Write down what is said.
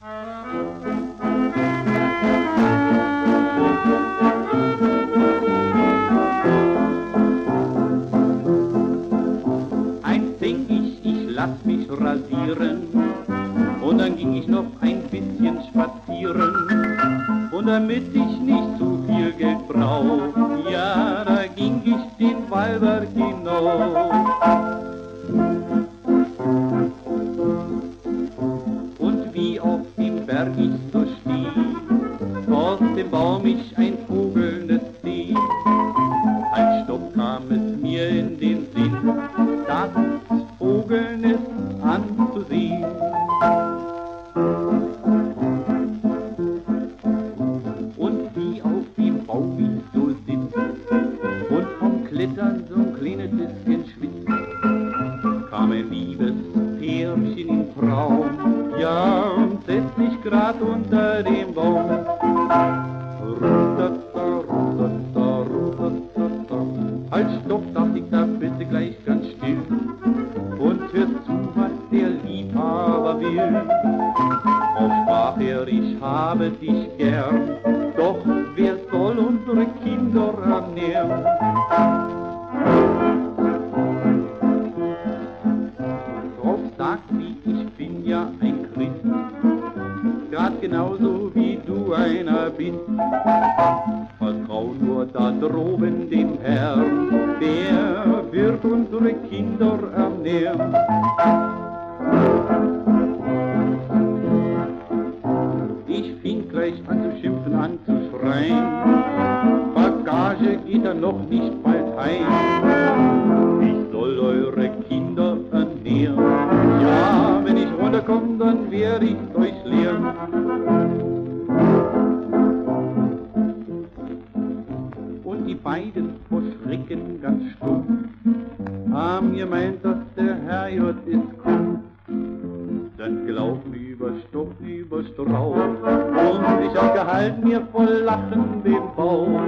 Einst denk ich, ich lass mich rasieren und dann ging ich noch ein bisschen spazieren und damit ich nicht zu viel Geld brauch, ja, da ging ich den Wallberg hinauf. Berg ich so stieg, aus dem Baum ich ein Vogelnest sieh, ein Stopp kam es mir in den Sinn, das Vogelnest anzusehen. Und wie auf dem Baum ich so sitz und vom Klettern so ein kleines bisschen schwitz, kam ein liebes Pärchen in Traum, ja, grad unter dem Baum. Rutata, rutata, rutata. Halt, stopp, sag ich da bitte gleich ganz still und hör zu, was der Liebhaber will. Auch sprach er, ich habe dich gern, doch wer soll unsere Kinder ernähren? Drauf sagt sie, ich bin ja ein genauso wie du einer bist. Vertrau nur da droben dem Herrn, der wird unsere Kinder ernähren. Ich fing gleich an zu schimpfen, an zu schreien. Bagage geht dann noch nicht runterkomm, dann werd ich euch lehren. Und die beiden vor Schrecken ganz stumm haben gemeint, dass der Herrgott ist krumm. Dann gelaufen über Stock, über Strauch und ich hab gehalten mir voll Lachen den Bauch.